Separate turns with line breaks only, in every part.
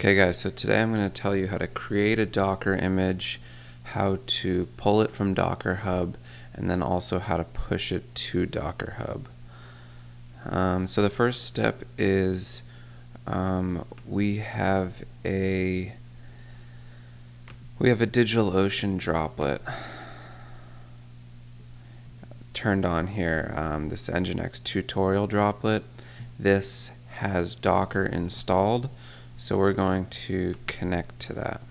Okay guys, so today I'm going to tell you how to create a Docker image, how to pull it from Docker Hub, and then also how to push it to Docker Hub. Um, so the first step is um, we have a we have a DigitalOcean droplet turned on here, um, this Nginx tutorial droplet. This has Docker installed. So we're going to connect to that.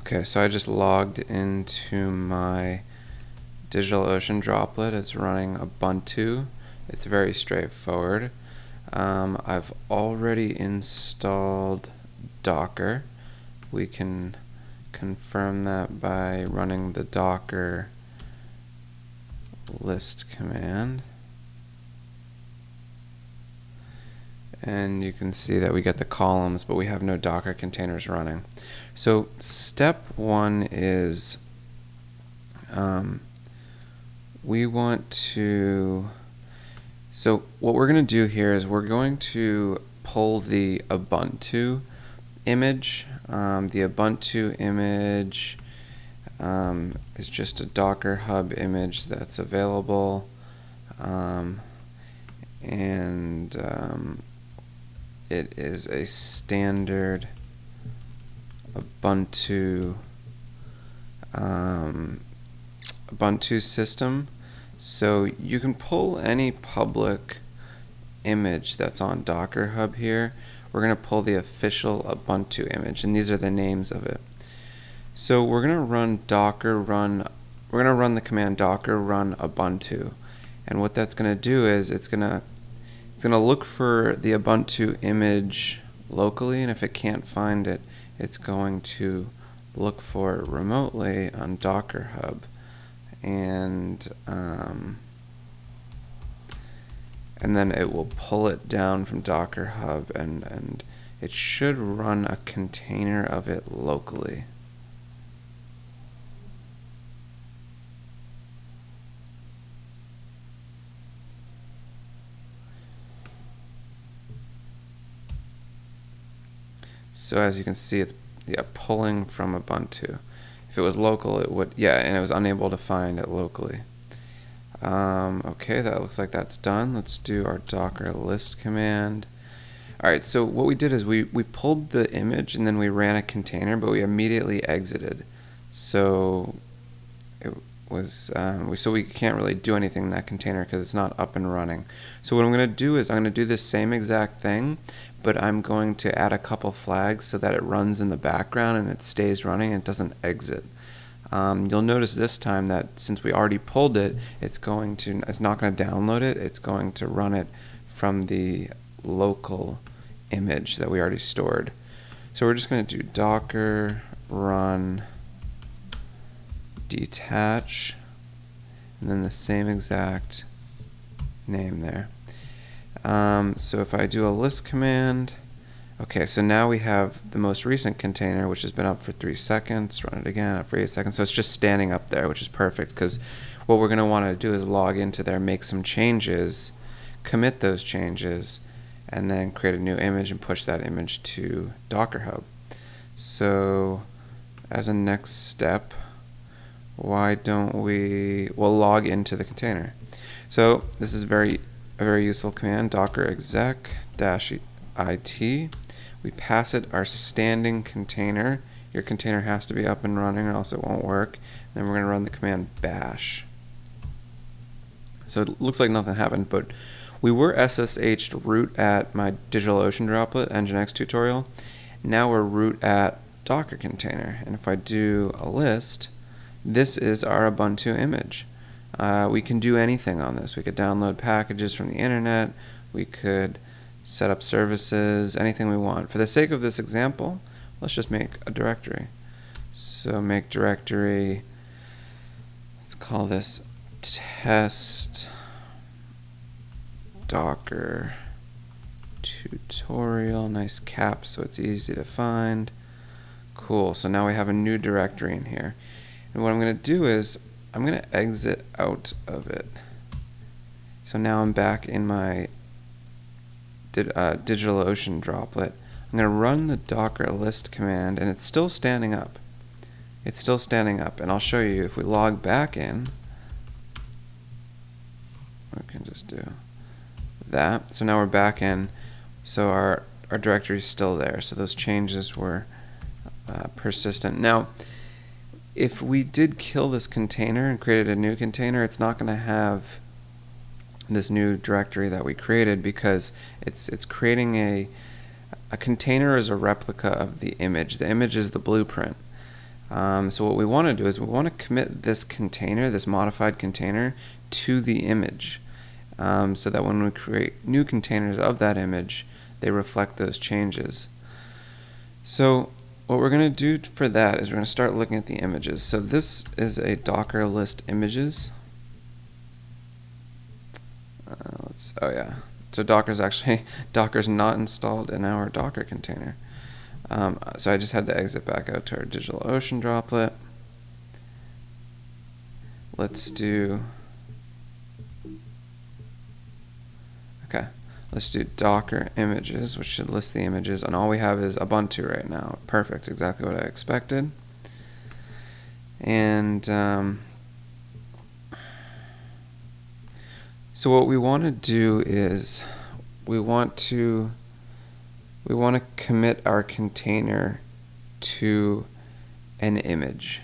Okay, so I just logged into my DigitalOcean droplet. It's running Ubuntu. It's very straightforward. Um, I've already installed Docker. We can confirm that by running the docker list command. And you can see that we get the columns, but we have no Docker containers running. So step one is um, we want to, so what we're going to do here is we're going to pull the Ubuntu image. Um, the Ubuntu image um, is just a Docker Hub image that's available. Um, and um, it is a standard Ubuntu um, Ubuntu system. So you can pull any public image that's on Docker Hub here we're going to pull the official Ubuntu image, and these are the names of it. So we're going to run docker run, we're going to run the command docker run Ubuntu, and what that's going to do is it's going to it's going to look for the Ubuntu image locally, and if it can't find it, it's going to look for it remotely on Docker Hub, and um, and then it will pull it down from Docker Hub and, and it should run a container of it locally. So as you can see, it's yeah, pulling from Ubuntu. If it was local, it would, yeah, and it was unable to find it locally. Um, okay, that looks like that's done. Let's do our docker list command. All right, so what we did is we, we pulled the image and then we ran a container, but we immediately exited. So it was um, we, so we can't really do anything in that container because it's not up and running. So what I'm going to do is I'm going to do the same exact thing, but I'm going to add a couple flags so that it runs in the background and it stays running and it doesn't exit. Um, you'll notice this time that since we already pulled it, it's going to it's not going to download it. It's going to run it from the local image that we already stored. So we're just going to do docker run detach and then the same exact name there. Um, so if I do a list command Okay, so now we have the most recent container, which has been up for three seconds. Run it again, up for eight seconds. So it's just standing up there, which is perfect because what we're going to want to do is log into there, make some changes, commit those changes, and then create a new image and push that image to Docker Hub. So as a next step, why don't we, we'll log into the container. So this is very a very useful command, docker exec dash it we pass it our standing container. Your container has to be up and running or else it won't work. Then we're going to run the command bash. So it looks like nothing happened, but we were SSH'd root at my DigitalOcean droplet Nginx tutorial. Now we're root at Docker container. And if I do a list, this is our Ubuntu image. Uh, we can do anything on this. We could download packages from the internet. We could set up services, anything we want. For the sake of this example, let's just make a directory. So make directory, let's call this test docker tutorial, nice cap so it's easy to find, Cool, so now we have a new directory in here. And what I'm going to do is, I'm going to exit out of it. So now I'm back in my uh, DigitalOcean droplet. I'm going to run the docker list command, and it's still standing up. It's still standing up, and I'll show you if we log back in, we can just do that. So now we're back in, so our, our directory is still there, so those changes were uh, persistent. Now, if we did kill this container and created a new container, it's not going to have this new directory that we created because it's it's creating a a container is a replica of the image. The image is the blueprint. Um, so what we want to do is we want to commit this container, this modified container, to the image um, so that when we create new containers of that image, they reflect those changes. So what we're going to do for that is we're going to start looking at the images. So this is a Docker list images. Uh, let's, oh yeah. So Docker's actually, Docker's not installed in our Docker container. Um, so I just had to exit back out to our DigitalOcean droplet. Let's do, okay, let's do Docker images, which should list the images, and all we have is Ubuntu right now. Perfect, exactly what I expected. And um, so what we want to do is we want to we want to commit our container to an image.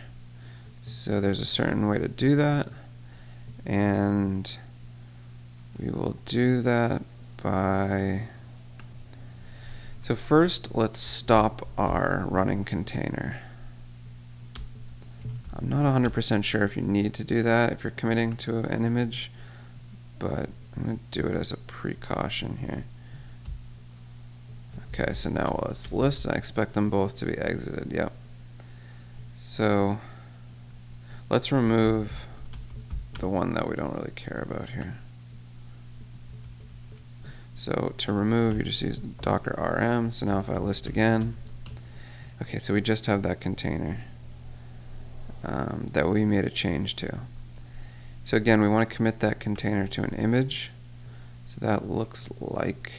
So there's a certain way to do that, and we will do that by. So first, let's stop our running container. I'm not 100% sure if you need to do that if you're committing to an image, but I'm going to do it as a precaution here. Okay, so now let's list. I expect them both to be exited. Yep. So let's remove the one that we don't really care about here. So to remove, you just use docker rm. So now if I list again, okay, so we just have that container um, that we made a change to. So again, we want to commit that container to an image. So that looks like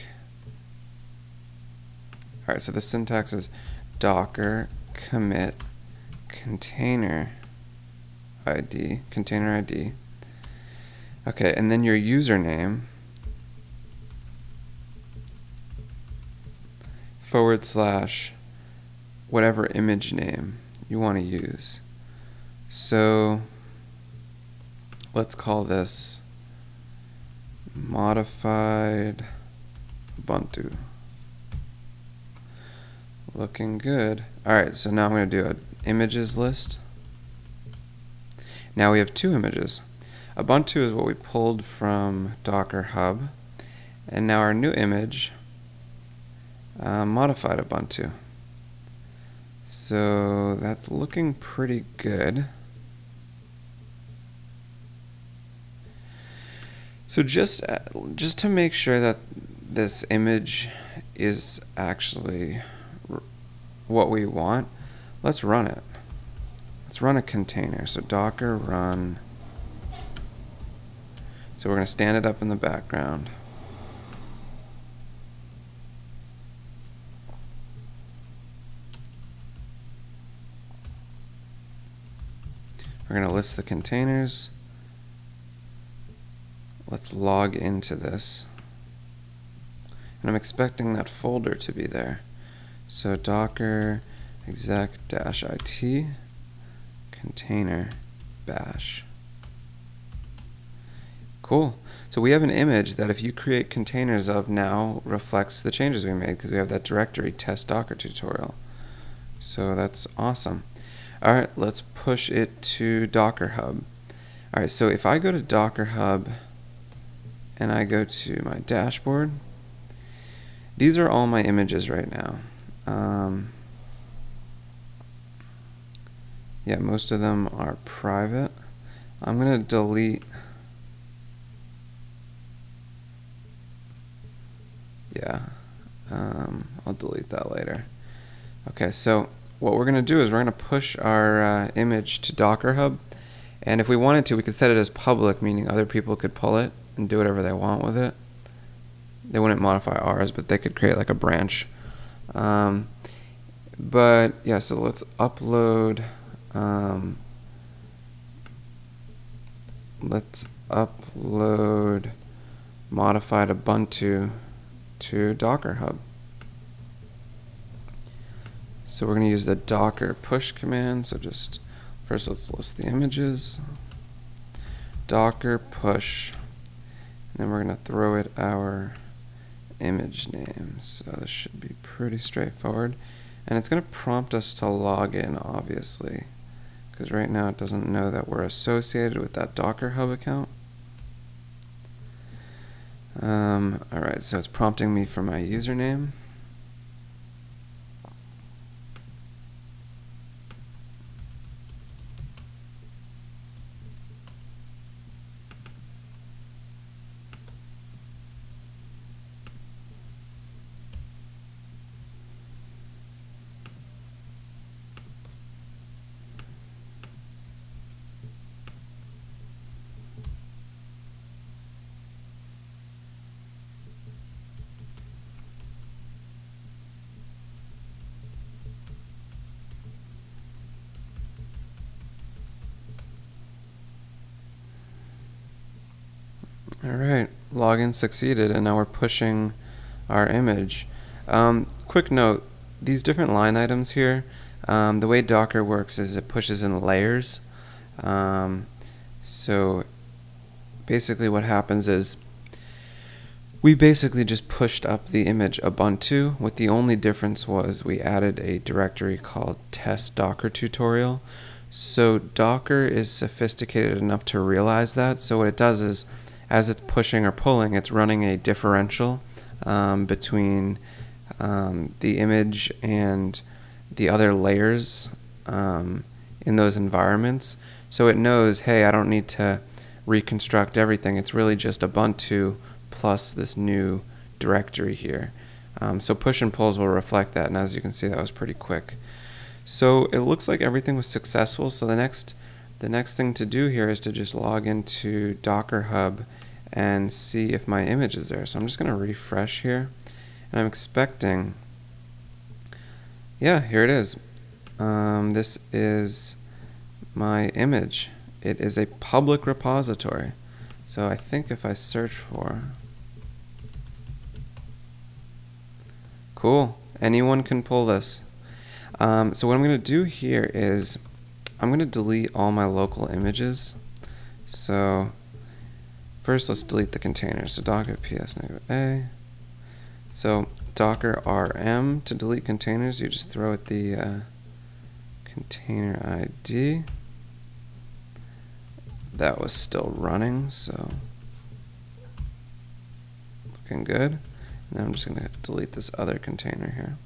all right, so the syntax is docker commit container ID, container ID. Okay, and then your username forward slash whatever image name you want to use. So let's call this modified Ubuntu. Looking good. Alright, so now I'm going to do an images list. Now we have two images. Ubuntu is what we pulled from Docker Hub. And now our new image, uh, modified Ubuntu. So that's looking pretty good. So just uh, just to make sure that this image is actually what we want, let's run it. Let's run a container. So docker run. So we're going to stand it up in the background. We're going to list the containers. Let's log into this. And I'm expecting that folder to be there. So docker exec-it container bash. Cool. So we have an image that if you create containers of now reflects the changes we made because we have that directory test docker tutorial. So that's awesome. All right, let's push it to Docker Hub. All right, so if I go to Docker Hub and I go to my dashboard, these are all my images right now. Um, yeah, most of them are private. I'm going to delete. Yeah, um, I'll delete that later. Okay, so what we're going to do is we're going to push our uh, image to Docker Hub. And if we wanted to, we could set it as public, meaning other people could pull it and do whatever they want with it. They wouldn't modify ours, but they could create like a branch. Um, but yeah, so let's upload. Um, let's upload modified Ubuntu to Docker Hub. So we're going to use the docker push command. So just first let's list the images. Docker push. Then we're going to throw it our image name. So this should be pretty straightforward. And it's going to prompt us to log in, obviously, because right now it doesn't know that we're associated with that Docker Hub account. Um, Alright, so it's prompting me for my username. All right, login succeeded, and now we're pushing our image. Um, quick note, these different line items here, um, the way Docker works is it pushes in layers. Um, so basically what happens is we basically just pushed up the image Ubuntu. with the only difference was we added a directory called test docker tutorial. So Docker is sophisticated enough to realize that. So what it does is as it's pushing or pulling, it's running a differential um, between um, the image and the other layers um, in those environments. So it knows, hey, I don't need to reconstruct everything. It's really just Ubuntu plus this new directory here. Um, so push and pulls will reflect that, and as you can see, that was pretty quick. So it looks like everything was successful. So the next the next thing to do here is to just log into Docker Hub and see if my image is there. So I'm just going to refresh here. And I'm expecting, yeah, here it is. Um, this is my image. It is a public repository. So I think if I search for, cool, anyone can pull this. Um, so what I'm going to do here is I'm going to delete all my local images. So first let's delete the container. So docker ps negative a. So docker rm to delete containers, you just throw it the uh, container ID. That was still running, so looking good. And then I'm just going to delete this other container here.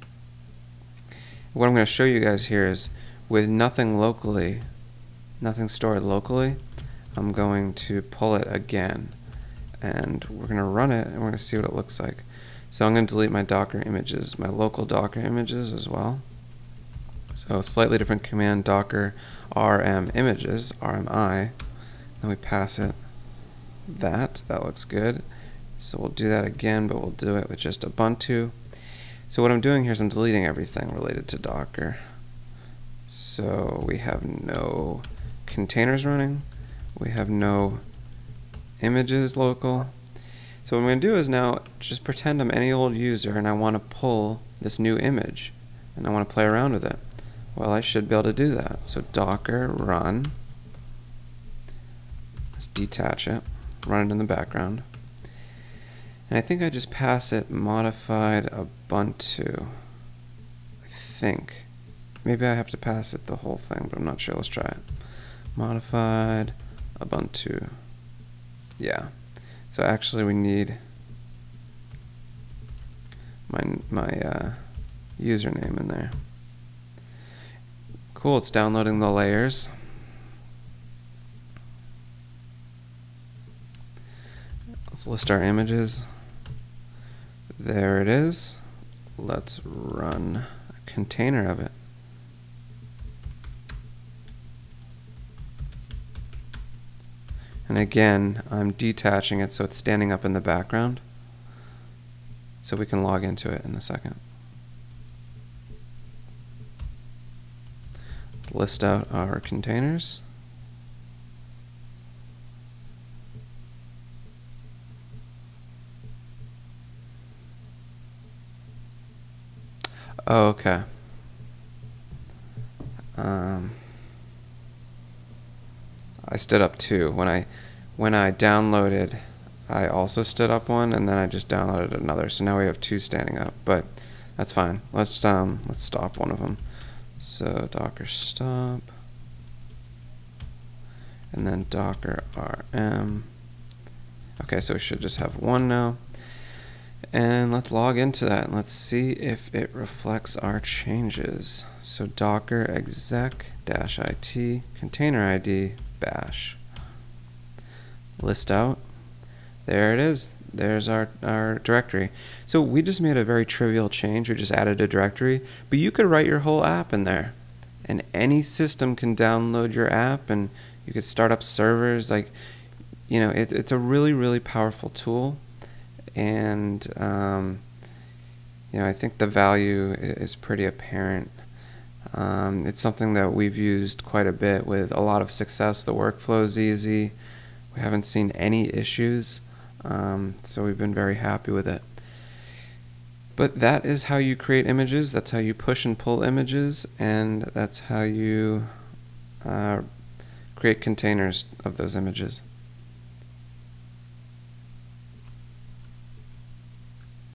What I'm going to show you guys here is with nothing locally, nothing stored locally, I'm going to pull it again and we're going to run it and we're going to see what it looks like. So I'm going to delete my Docker images, my local Docker images as well. So slightly different command docker rm images, rmi, then we pass it that, that looks good. So we'll do that again, but we'll do it with just Ubuntu. So what I'm doing here is I'm deleting everything related to Docker. So we have no containers running. We have no images local. So what I'm going to do is now just pretend I'm any old user and I want to pull this new image and I want to play around with it. Well, I should be able to do that. So docker run. Let's detach it, run it in the background. And I think I just pass it modified Ubuntu. I think. Maybe I have to pass it the whole thing, but I'm not sure. Let's try it. Modified Ubuntu. Yeah. So actually we need my, my uh, username in there. Cool, it's downloading the layers. Let's list our images. There it is. Let's run a container of it. And again, I'm detaching it so it's standing up in the background. So we can log into it in a second. List out our containers. Okay. Um, stood up two. When I when I downloaded, I also stood up one, and then I just downloaded another. So now we have two standing up, but that's fine. Let's um let's stop one of them. So docker stop, and then docker rm. Okay, so we should just have one now. And let's log into that and let's see if it reflects our changes. So docker exec dash it container ID bash. List out. There it is. There's our, our directory. So we just made a very trivial change. We just added a directory, but you could write your whole app in there. And any system can download your app and you could start up servers. Like, you know, it, it's a really, really powerful tool and um, you know I think the value is pretty apparent. Um, it's something that we've used quite a bit with a lot of success. The workflow is easy. We haven't seen any issues, um, so we've been very happy with it. But that is how you create images. That's how you push and pull images, and that's how you uh, create containers of those images.